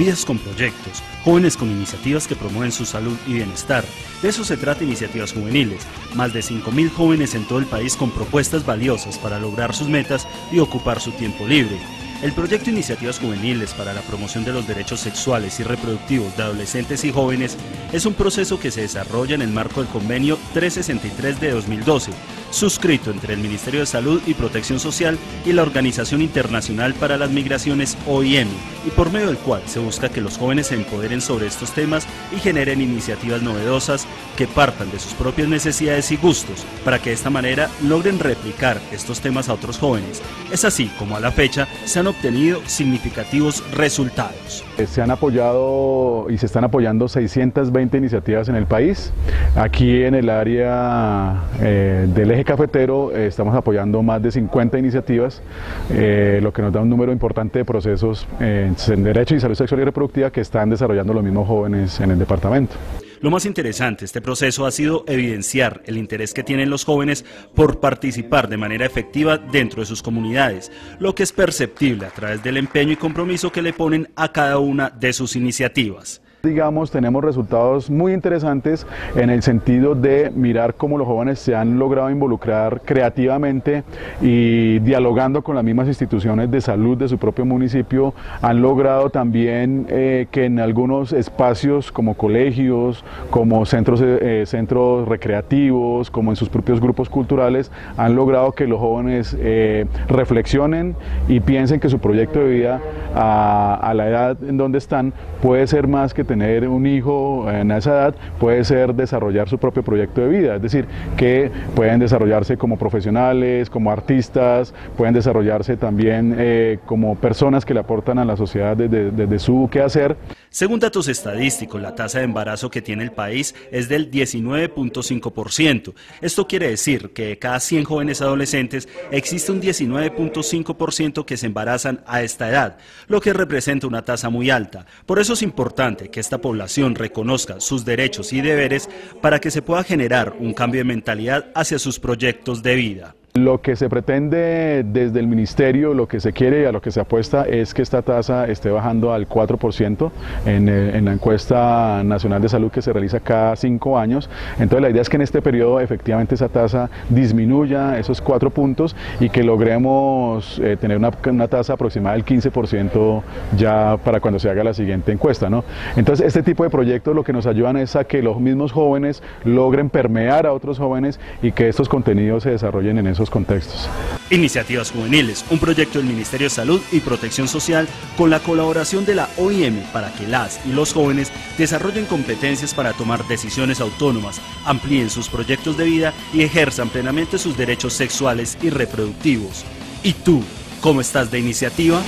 Vidas con proyectos, jóvenes con iniciativas que promueven su salud y bienestar. De eso se trata Iniciativas Juveniles. Más de 5.000 jóvenes en todo el país con propuestas valiosas para lograr sus metas y ocupar su tiempo libre. El proyecto Iniciativas Juveniles para la promoción de los derechos sexuales y reproductivos de adolescentes y jóvenes es un proceso que se desarrolla en el marco del convenio 363 de 2012, suscrito entre el Ministerio de Salud y Protección Social y la Organización Internacional para las Migraciones OIM, y por medio del cual se busca que los jóvenes se empoderen sobre estos temas y generen iniciativas novedosas que partan de sus propias necesidades y gustos, para que de esta manera logren replicar estos temas a otros jóvenes. Es así como a la fecha se han obtenido significativos resultados. Eh, se han apoyado y se están apoyando 620 iniciativas en el país. Aquí en el área eh, del eje cafetero eh, estamos apoyando más de 50 iniciativas, lo que nos da un número importante de procesos en derecho y salud sexual y reproductiva que están desarrollando los mismos jóvenes en el departamento. Lo más interesante de este proceso ha sido evidenciar el interés que tienen los jóvenes por participar de manera efectiva dentro de sus comunidades, lo que es perceptible a través del empeño y compromiso que le ponen a cada una de sus iniciativas digamos, tenemos resultados muy interesantes en el sentido de mirar cómo los jóvenes se han logrado involucrar creativamente y dialogando con las mismas instituciones de salud de su propio municipio, han logrado también eh, que en algunos espacios como colegios, como centros, eh, centros recreativos, como en sus propios grupos culturales, han logrado que los jóvenes eh, reflexionen y piensen que su proyecto de vida a, a la edad en donde están puede ser más que tener un hijo en esa edad puede ser desarrollar su propio proyecto de vida, es decir, que pueden desarrollarse como profesionales, como artistas, pueden desarrollarse también eh, como personas que le aportan a la sociedad desde, desde su quehacer. Según datos estadísticos, la tasa de embarazo que tiene el país es del 19.5%. Esto quiere decir que de cada 100 jóvenes adolescentes existe un 19.5% que se embarazan a esta edad, lo que representa una tasa muy alta. Por eso es importante que esta población reconozca sus derechos y deberes para que se pueda generar un cambio de mentalidad hacia sus proyectos de vida. Lo que se pretende desde el Ministerio, lo que se quiere y a lo que se apuesta es que esta tasa esté bajando al 4% en, eh, en, la encuesta nacional de salud que se realiza cada cinco años. Entonces la idea es que en este periodo efectivamente esa tasa disminuya esos cuatro puntos y que logremos eh, tener una, tasa aproximada del 15% ya para cuando se haga la siguiente encuesta. ¿no? Entonces este tipo de proyectos lo que nos ayudan es a que los mismos jóvenes logren permear a otros jóvenes y que estos contenidos se desarrollen en esos contextos. Iniciativas Juveniles, un proyecto del Ministerio de Salud y Protección Social con la colaboración de la OIM para que las y los jóvenes desarrollen competencias para tomar decisiones autónomas, amplíen sus proyectos de vida y ejerzan plenamente sus derechos sexuales y reproductivos. ¿Y tú, cómo estás de iniciativa?